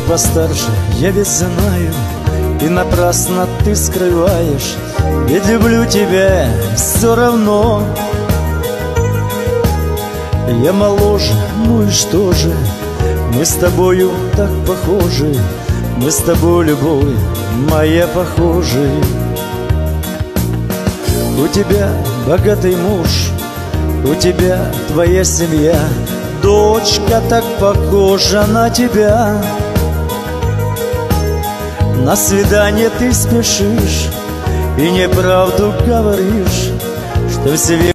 постарше, я ведь знаю И напрасно ты скрываешь Ведь люблю тебя все равно. Я моложе, ну и что же Мы с тобою так похожи Мы с тобой, любовь моя, похожи. У тебя богатый муж У тебя твоя семья Дочка так похожа на тебя На свидание ты спешишь И неправду говоришь Что все